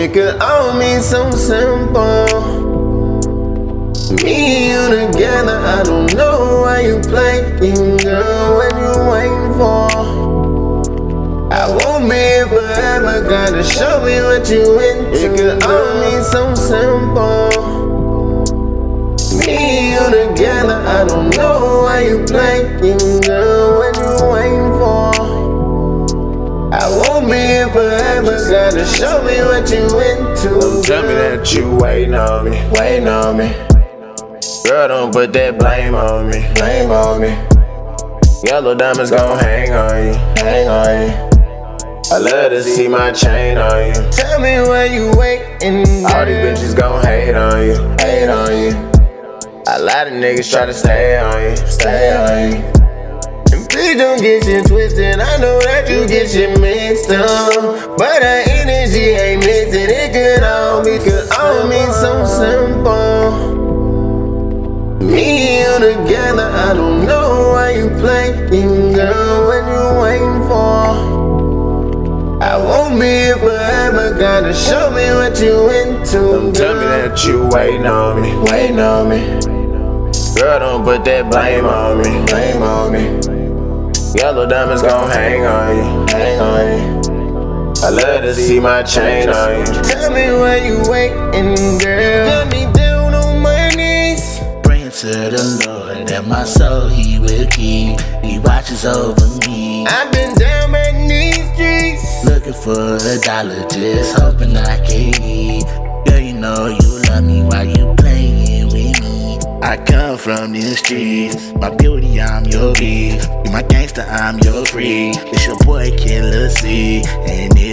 It could all mean so simple. Me and you together, I don't know why you playing, girl, what you waiting for? I won't be here forever, gotta show me what you into. It could all mean so simple. Me and you together, I don't know why you playing, girl, gotta show me what you into. Tell me that you waiting on me, waiting on me. Girl, don't put that blame on me, blame on me. Yellow diamonds gon' hang on you, hang on you. I love to see my chain on you. Tell me where you waiting, All these bitches gon' hate on you, hate on you. A lot of niggas try to stay on you, stay on you. And please don't get shit twisted. I know that you get shit mixed up. But our energy mixing. It could all be, could all mean so simple. Me and you together, I don't know why you playing, girl, what you waiting for? I won't be here forever, gotta show me what you into. Don't tell me that you waiting on me, waiting on me. Girl, don't put that blame on me, blame on me. Yellow diamonds gon' hang on you, hang on you. I love to see my chain on you. Tell me where you waiting, girl. Got me down on my knees. Praying to the Lord that my soul He will keep. He watches over me. I've been down in these streets. Looking for a dollar, just hoping I can eat. Girl, you know you love me while you playing with me. I come from the streets. My beauty, I'm your beef. You my gangster, I'm your free. It's your boy Killa C.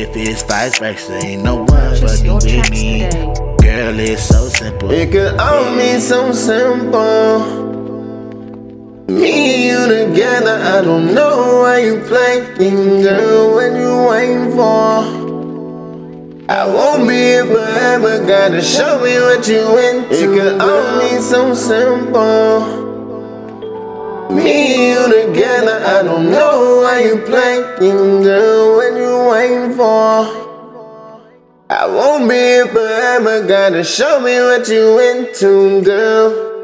And if it's vice versa, ain't no one Purchase fucking with tracks me. today. Girl, it's so simple. It could all mean so simple. Me and you together, I don't know why you playing, girl, what you waiting for? I won't be here forever, gotta show me what you into. It could all mean so simple. Me and you together, I don't know why you playing, girl, what you waiting for? I won't be here forever, gotta show me what you into, girl.